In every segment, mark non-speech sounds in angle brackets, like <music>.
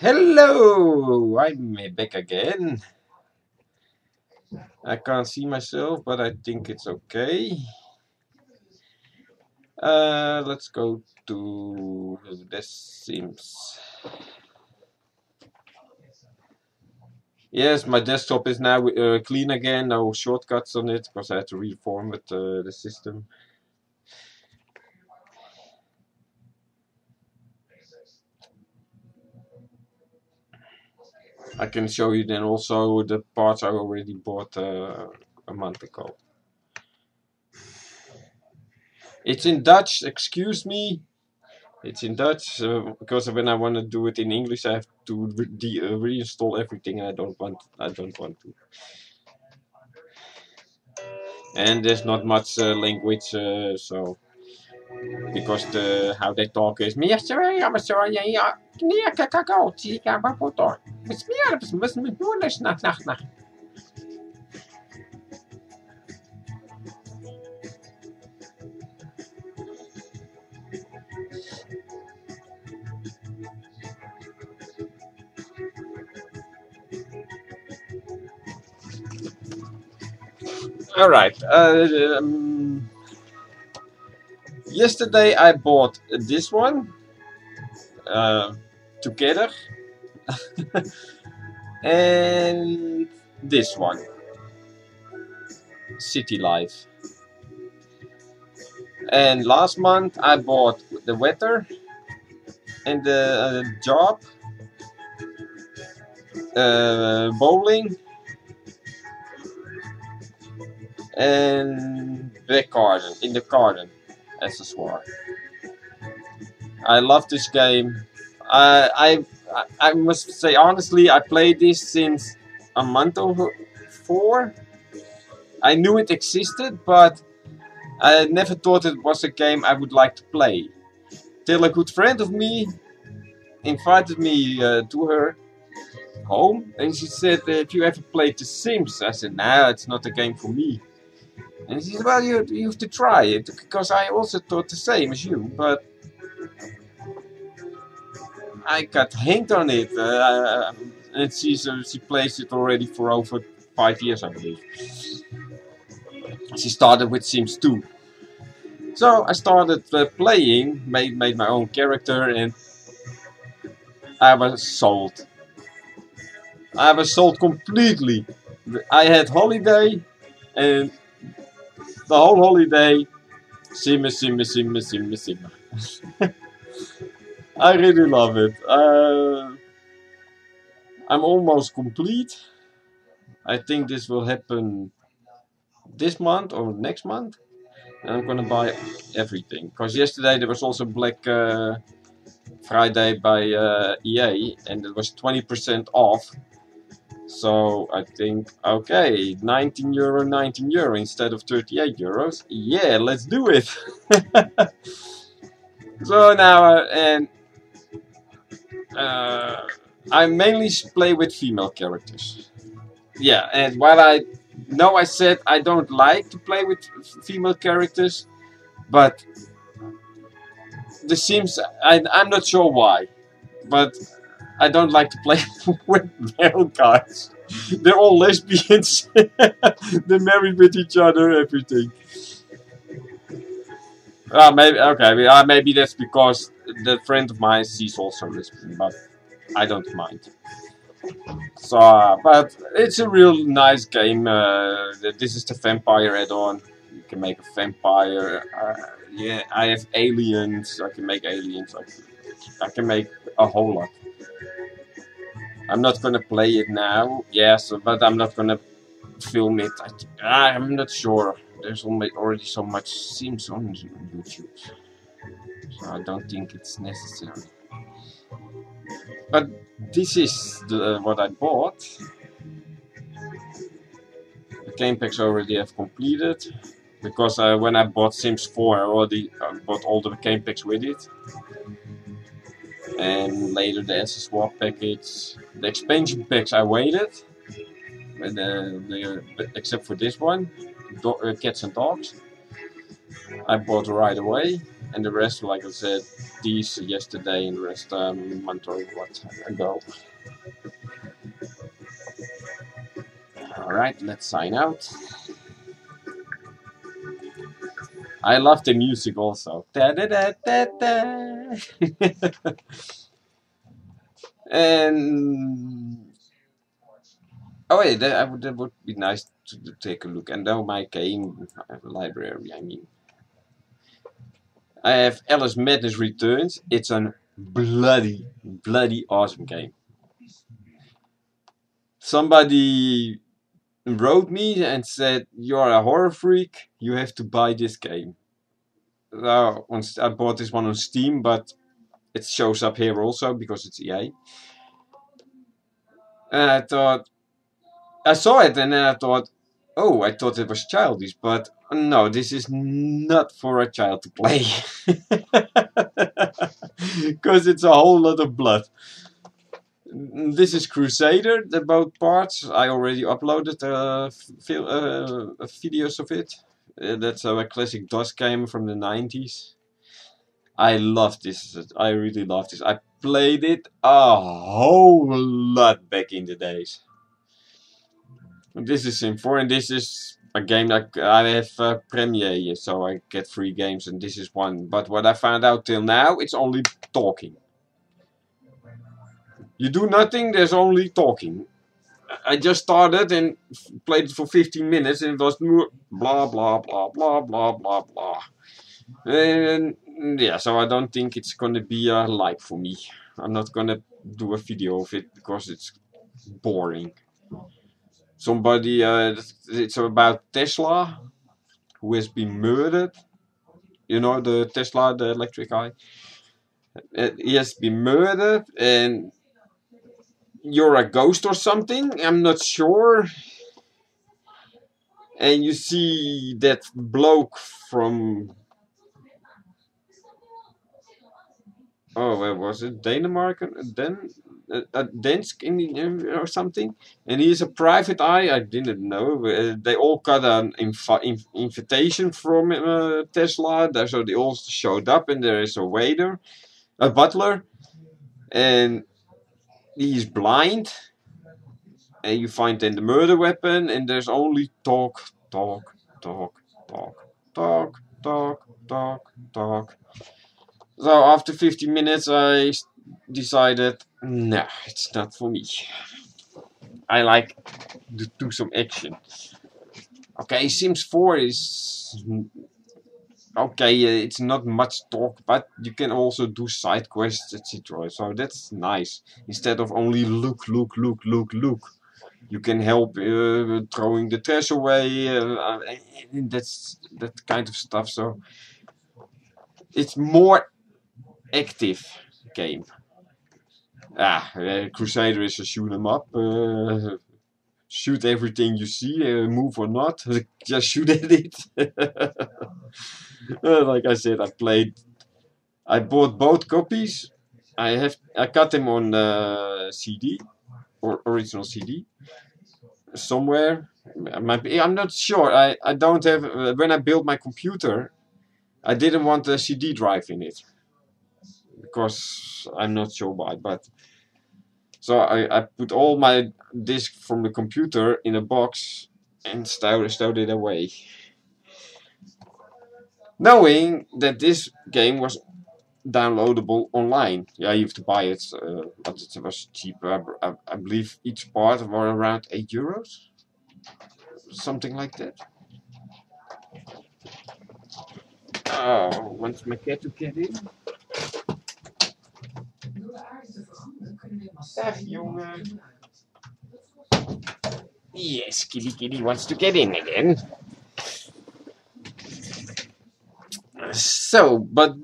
Hello, I'm back again. I can't see myself, but I think it's okay. Uh, let's go to The Sims. Yes, my desktop is now uh, clean again, no shortcuts on it, because I had to reformat uh, the system. I can show you then also the parts I already bought uh, a month ago. It's in Dutch, excuse me. It's in Dutch uh, because when I want to do it in English, I have to re uh, reinstall everything. I don't want. I don't want to. And there's not much uh, language, uh, so because the how they talk is All right. Uh, um, yesterday I bought this one uh, together. <laughs> And this one. City Life. And last month I bought the weather and the uh, job. Uh, bowling. And the garden in the garden accessoire. I love this game. I I I must say honestly, I played this since a month or four. I knew it existed, but I never thought it was a game I would like to play. Till a good friend of me invited me uh, to her home, and she said, "Have you ever played The Sims?" I said, "Nah, it's not a game for me." And he said, well, you, you have to try it, because I also thought the same as you, but I got hanged on it. Uh, and she, so she plays it already for over five years, I believe. She started with Sims 2. So I started uh, playing, made, made my own character, and I was sold. I was sold completely. I had holiday, and the whole holiday. Simmer, simmer, simmer, simmer. <laughs> I really love it. Uh, I'm almost complete. I think this will happen this month or next month. And I'm gonna buy everything. Because yesterday there was also Black uh, Friday by uh, EA and it was 20% off. So I think, okay, 19 euro, 19 euro instead of 38 euros. Yeah, let's do it. <laughs> so now, uh, and uh, I mainly play with female characters. Yeah, and while I know I said I don't like to play with female characters, but The Sims, I, I'm not sure why, but I don't like to play <laughs> with male guys. They're all lesbians. <laughs> They're married with each other, everything. Uh, maybe okay. Uh, maybe that's because the friend of mine she's also lesbian, but I don't mind. So, uh, but it's a real nice game. Uh, this is the vampire add-on. You can make a vampire. Uh, yeah, I have aliens. I can make aliens. I can, I can make a whole lot. I'm not gonna play it now, yes, but I'm not gonna film it. I, am not sure. There's already so much Sims on YouTube, so I don't think it's necessary. But this is the, what I bought. The game packs already have completed because uh, when I bought Sims 4 I already uh, bought all the game packs with it and later the accessoire package. The expansion packs I waited, and, uh, except for this one, do uh, cats and dogs. I bought right away, and the rest, like I said, these yesterday and the rest a month or what ago. Alright, let's sign out. I love the music also. Da, da, da, da, da. <laughs> and oh wait, that, would, that would be nice to, to take a look. And now my game library, I mean. I have Alice Madness Returns. It's a bloody, bloody awesome game. Somebody wrote me and said, You're a horror freak, you have to buy this game. Uh, I bought this one on Steam, but it shows up here also because it's EA. And I thought, I saw it and then I thought, oh, I thought it was childish, but no, this is not for a child to play. <laughs> Because it's a whole lot of blood. This is Crusader, the both parts. I already uploaded uh, uh, videos of it. Uh, that's a classic DOS game from the 90s. I love this. I really love this. I played it a whole lot back in the days. This is Sim 4 and this is a game that I have uh, Premier, so I get free games and this is one. But what I found out till now, it's only talking. You do nothing, there's only talking. I just started and played it for 15 minutes and it was blah blah blah blah blah blah blah. And yeah, so I don't think it's gonna be a like for me. I'm not gonna do a video of it because it's boring. Somebody, uh, it's about Tesla, who has been murdered. You know the Tesla, the electric guy. Uh, he has been murdered and you're a ghost or something. I'm not sure. And you see that bloke from oh, where was it? Denmark, then a Dansk or something, and he's a private eye. I didn't know. Uh, they all got an inv invitation from uh, Tesla, so they all showed up, and there is a waiter, a butler, and he's blind. And you find then the murder weapon, and there's only talk, talk, talk, talk, talk, talk, talk, talk. So after 50 minutes, I decided, no, it's not for me. I like to do some action. Okay, Sims 4 is okay. It's not much talk, but you can also do side quests, etc. So that's nice. Instead of only look, look, look, look, look, you can help uh, throwing the trash away. Uh, that's that kind of stuff. So it's more active game. Ah, uh, Crusader is a shoot 'em up. Uh, shoot everything you see, uh, move or not, <laughs> just shoot at it. <laughs> uh, like I said, I played. I bought both copies. I have I cut them on uh, CD or original CD somewhere. I'm not sure. I I don't have. Uh, when I built my computer, I didn't want a CD drive in it because I'm not sure why, but so I, I put all my disk from the computer in a box and stowed, stowed it away. Knowing that this game was downloadable online. Yeah, you have to buy it, uh, but it was cheap. I, I, I, believe each part was around 8 euros. Something like that. Oh, wants my cat to get in? Dag jongen. Yes, Kitty Kitty wants to get in again. So, but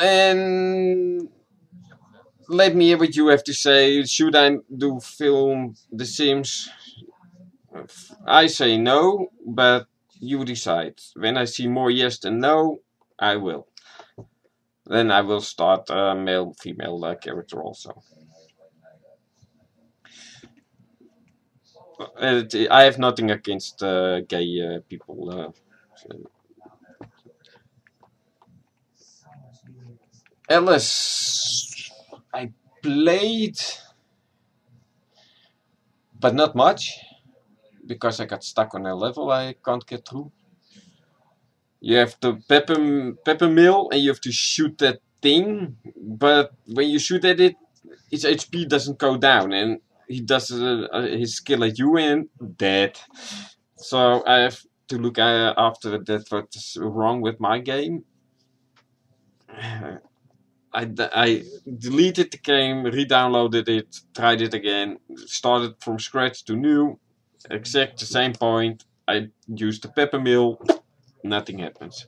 and let me hear what you have to say. Should I do film The Sims? I say no, but you decide. When I see more yes than no, I will. Then I will start a male female uh, character also. I have nothing against uh, gay uh, people. Uh. Alice, I played, but not much, because I got stuck on a level I can't get through. You have the pepper, pepper mill and you have to shoot that thing, but when you shoot at it, its HP doesn't go down and he does uh, uh, his skill at you and dead. So I have to look uh, after that what's wrong with my game. <sighs> I, I deleted the game, re-downloaded it, tried it again, started from scratch to new, exact the same point. I used the pepper mill, nothing happens.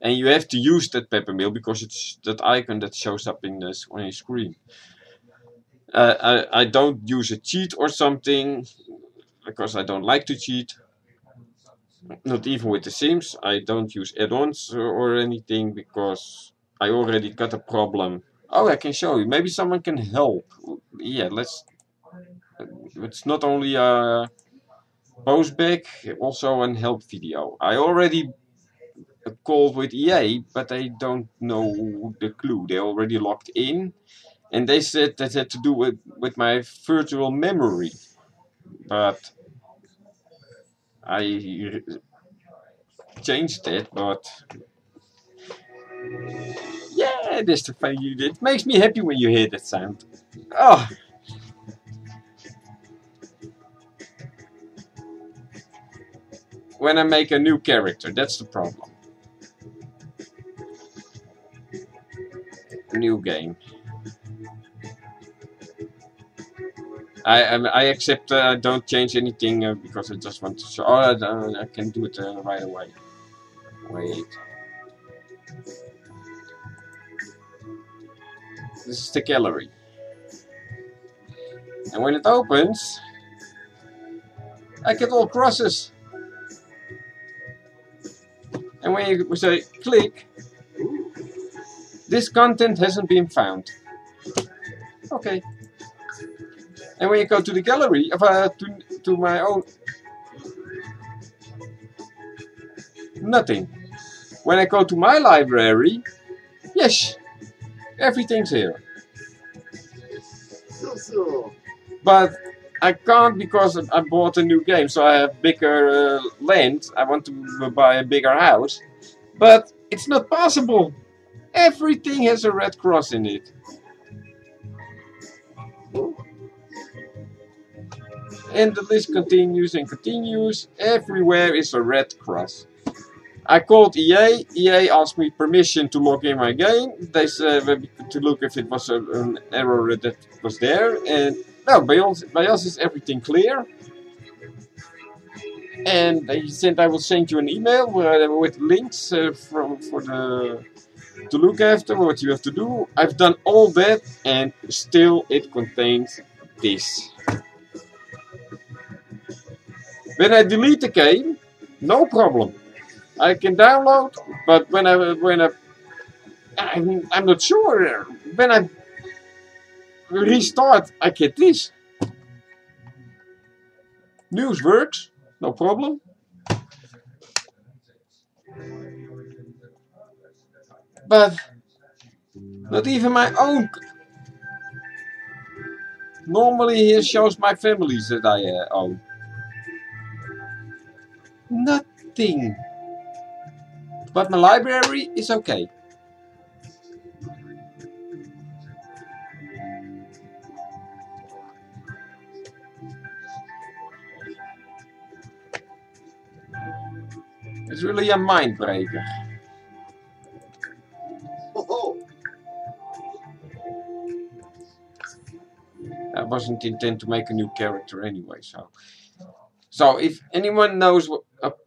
And you have to use that pepper mill because it's that icon that shows up in the on your screen. Uh, I, I don't use a cheat or something because I don't like to cheat. Not even with the Sims. I don't use add-ons or anything because I already got a problem. Oh, I can show you. Maybe someone can help. Yeah, let's... It's not only a postback, also an help video. I already called with EA, but they don't know the clue. They already logged in. And they said that had to do with, with my virtual memory. But I changed it, but yeah, that's the thing you did. It makes me happy when you hear that sound. Oh. When I make a new character, that's the problem. New game. I I accept. Uh, don't change anything uh, because I just want to show. Oh, I, I can do it uh, right away. Wait. This is the gallery. And when it opens, I get all crosses. And when you say click, this content hasn't been found. Okay. And when you go to the gallery, uh, to, to my own, nothing. When I go to my library, yes, everything's here. But I can't because I bought a new game, so I have bigger uh, land. I want to buy a bigger house. But it's not possible. Everything has a red cross in it. And the list continues and continues. Everywhere is a red cross. I called EA. EA asked me permission to log in my game. They said to look if it was a, an error that was there. And no, by us, by us is everything clear. And they said I will send you an email with, with links uh, from for the to look after what you have to do. I've done all that, and still it contains this. When I delete the game, no problem. I can download, but when I when I I'm, I'm not sure when I restart, I get this. News works, no problem. But not even my own. Normally here shows my families that I uh, own. Nothing. But my library is okay. It's really a mind breaker. I wasn't intent to make a new character anyway, so. So if anyone knows what,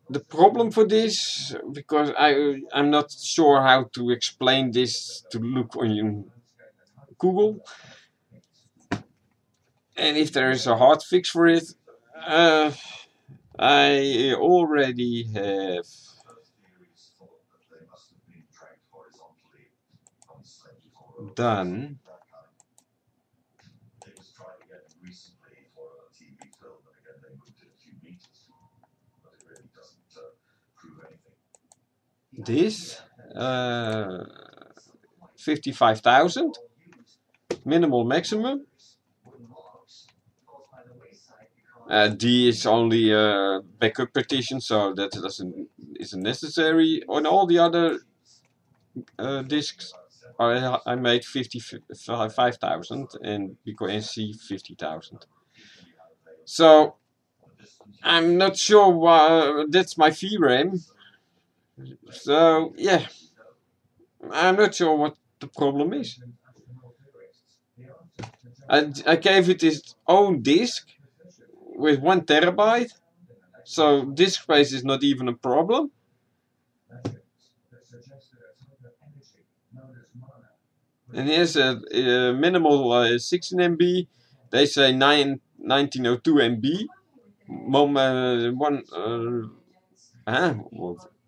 the problem for this, because I I'm not sure how to explain this to look on Google, and if there is a hard fix for it, uh, I already have done this uh, 55,000. Minimal maximum. Uh, D is only a backup partition, so that doesn't isn't necessary. On all the other uh, disks, I I made 55,000 and because NC 50,000. So I'm not sure why that's my VRAM. So yeah, I'm not sure what the problem is. I, I gave it its own disk with one terabyte, so disk space is not even a problem. And here's a, a minimal uh, 16 MB. They say 9, 1902 MB. Mom, uh, one. Uh, huh?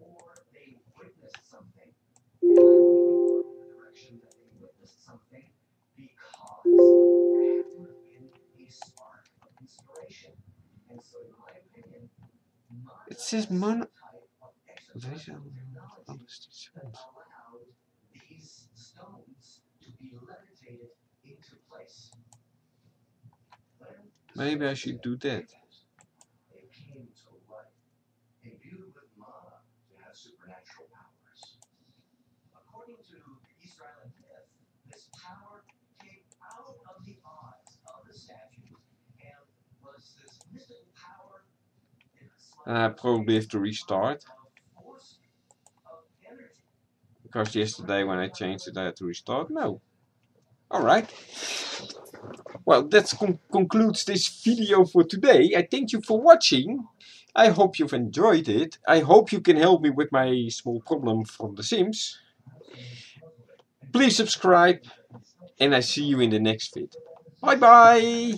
Legend holds it that they witnessed something the king commanded that these great stone statues walk. Why doesn't this open? It says mono vision Maybe I should do that. Power came out of the of the and was this power. I uh, probably have to restart. Because yesterday when I changed it I had to restart. No. Alright. Well, that con concludes this video for today. I thank you for watching. I hope you've enjoyed it. I hope you can help me with my small problem from The Sims. Please subscribe and I see you in the next vid. Bye bye!